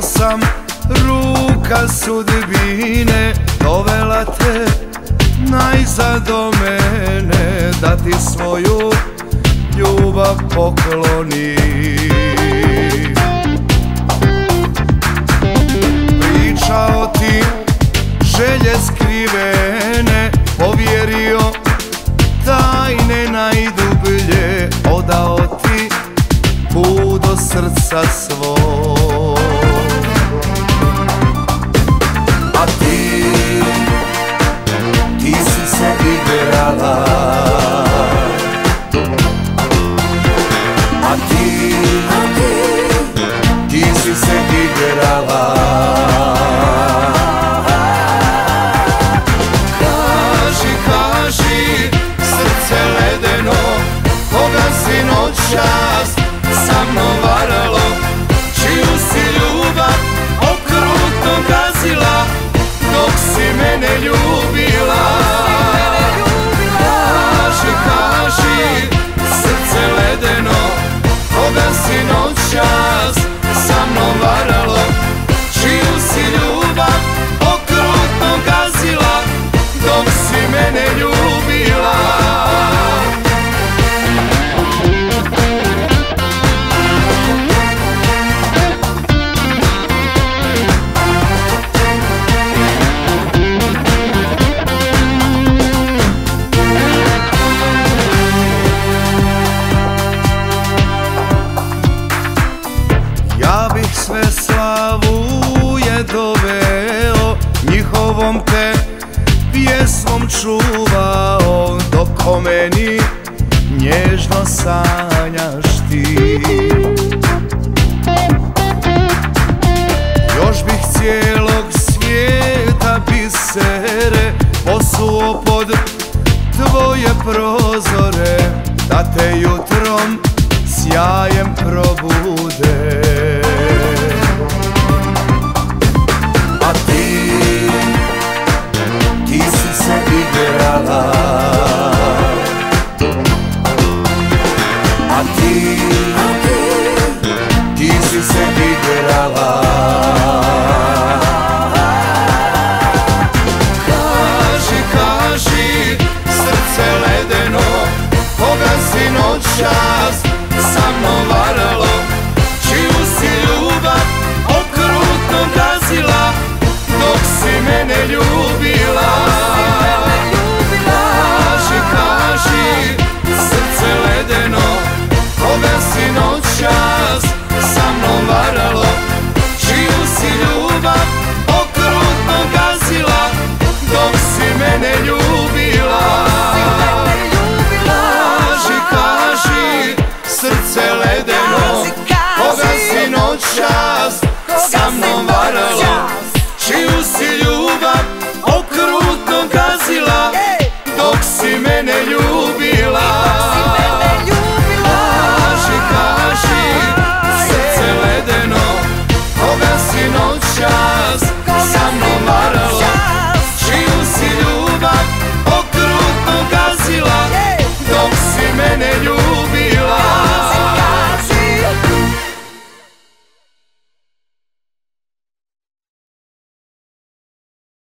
sam ruka sudbine Dovela te najzad do mene Da ti svoju ljubav pokloni Pričao ti želje skrivene Povjerio tajne najdublje Odao ti put do srca svoj I you. Ja bih sve slavu je doveo Njihovom te pjesmom čuvao Dok o meni nježno sanjaš ti. Još bih cijelog svijeta bisere Posuo pod tvoje prozore Da te jutrom sjajem probude si ljubav okrutno gazila